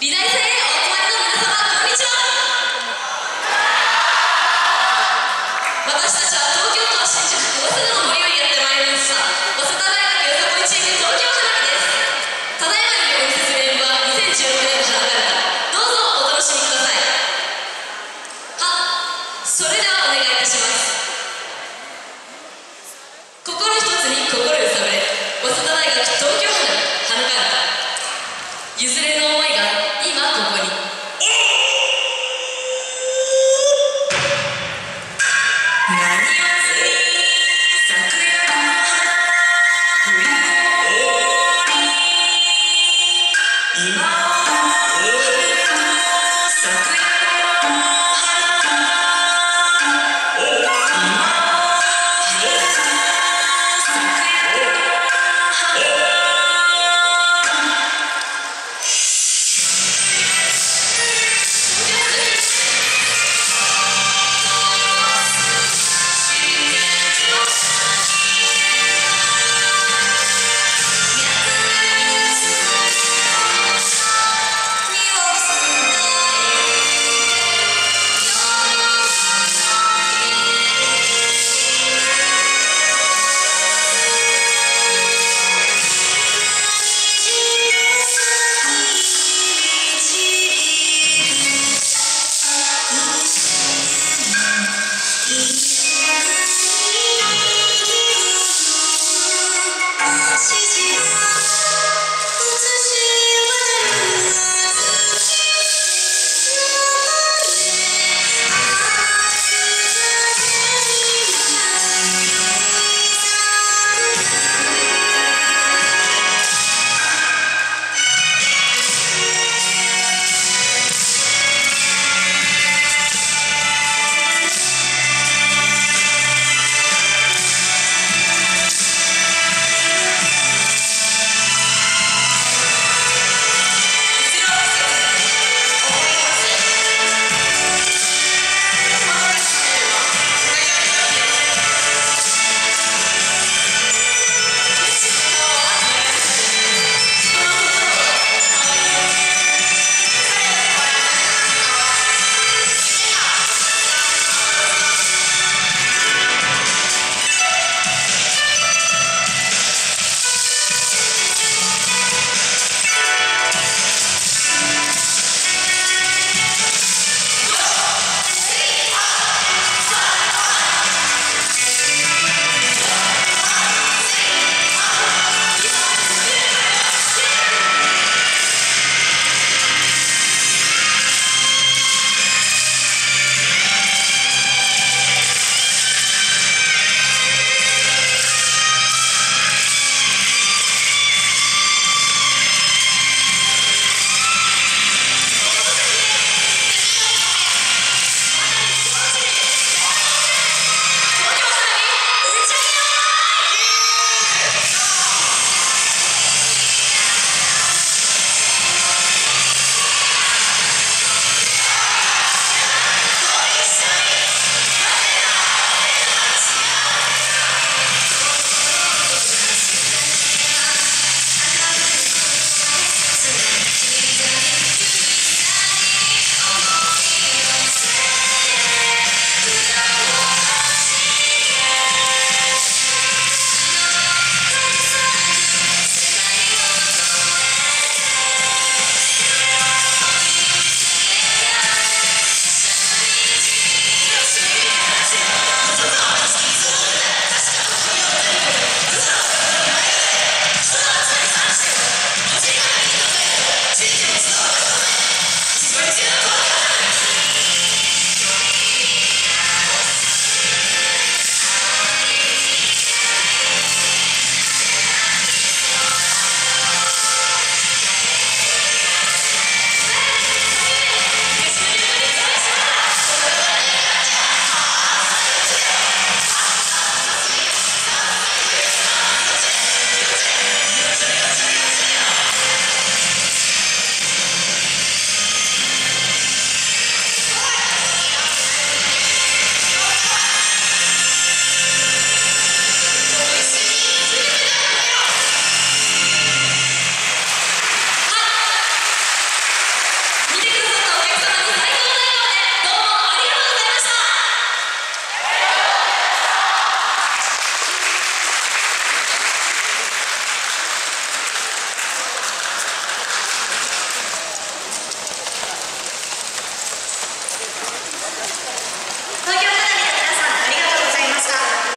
美大生へお集まりの皆様こんにちは私たちは東京都新宿早稲田の森をやってまいりました早稲田大学よさこいチーム東京花火ですただいまによる説明は2016年の花火どうぞお楽しみくださいはそれではお願いいたします心一つに心揺さぶれ早稲田大学東京花火花火譲れの Yeah.